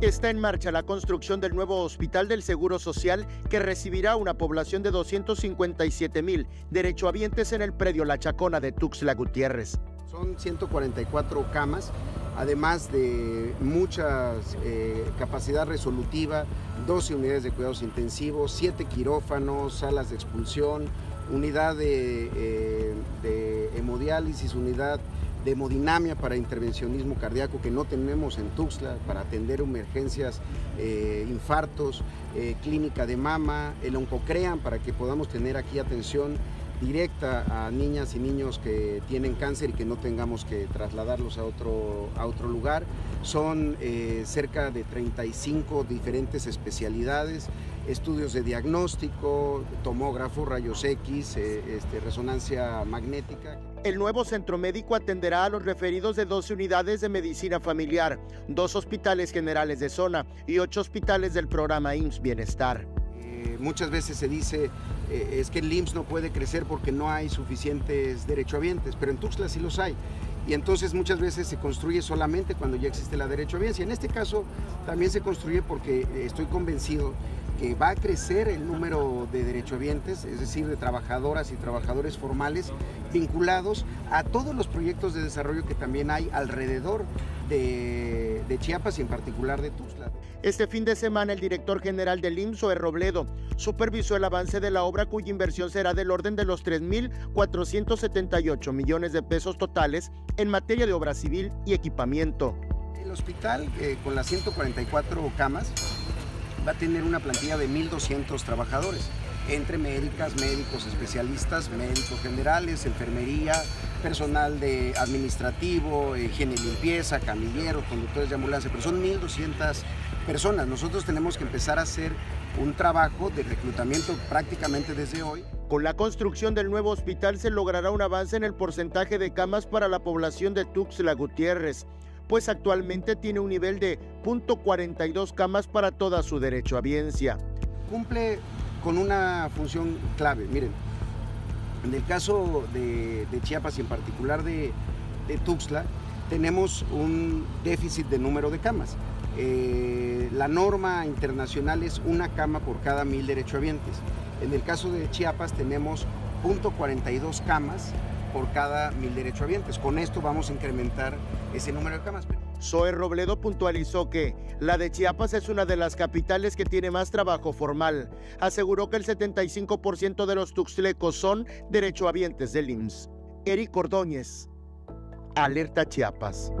Está en marcha la construcción del nuevo Hospital del Seguro Social que recibirá una población de 257 mil derechohabientes en el predio La Chacona de Tuxtla Gutiérrez. Son 144 camas, además de mucha eh, capacidad resolutiva, 12 unidades de cuidados intensivos, 7 quirófanos, salas de expulsión, unidad de, eh, de hemodiálisis, unidad de hemodinamia para intervencionismo cardíaco que no tenemos en Tuxtla para atender emergencias, eh, infartos, eh, clínica de mama, el oncocrean para que podamos tener aquí atención directa a niñas y niños que tienen cáncer y que no tengamos que trasladarlos a otro, a otro lugar. Son eh, cerca de 35 diferentes especialidades, estudios de diagnóstico, tomógrafo, rayos X, este, resonancia magnética. El nuevo centro médico atenderá a los referidos de 12 unidades de medicina familiar, dos hospitales generales de zona y ocho hospitales del programa IMSS Bienestar. Eh, muchas veces se dice eh, es que el IMSS no puede crecer porque no hay suficientes derechohabientes, pero en Tuxtla sí los hay. Y entonces muchas veces se construye solamente cuando ya existe la derechohabiencia. En este caso también se construye porque eh, estoy convencido que va a crecer el número de derechohabientes, es decir, de trabajadoras y trabajadores formales vinculados a todos los proyectos de desarrollo que también hay alrededor de, Chiapas y en particular de Tuxtla. Este fin de semana el director general del IMSS, E. Robledo, supervisó el avance de la obra cuya inversión será del orden de los 3.478 millones de pesos totales en materia de obra civil y equipamiento. El hospital, eh, con las 144 camas, va a tener una plantilla de 1.200 trabajadores, entre médicas, médicos especialistas, médicos generales, enfermería, personal de administrativo, higiene y limpieza, camilleros, conductores de ambulancia, pero son 1.200 personas. Nosotros tenemos que empezar a hacer un trabajo de reclutamiento prácticamente desde hoy. Con la construcción del nuevo hospital se logrará un avance en el porcentaje de camas para la población de Tuxtla Gutiérrez pues actualmente tiene un nivel de .42 camas para toda su derecho a biencia. Cumple con una función clave. Miren, en el caso de, de Chiapas y en particular de, de, Tuxtla, tenemos un déficit de número de camas. Eh, la norma internacional es una cama por cada mil derechohabientes. En el caso de Chiapas tenemos .42 camas por cada mil derechohabientes. Con esto vamos a incrementar ese número de camas. Zoe Robledo puntualizó que la de Chiapas es una de las capitales que tiene más trabajo formal. Aseguró que el 75% de los tuxtlecos son derechohabientes del IMSS. Eric Ordóñez, Alerta Chiapas.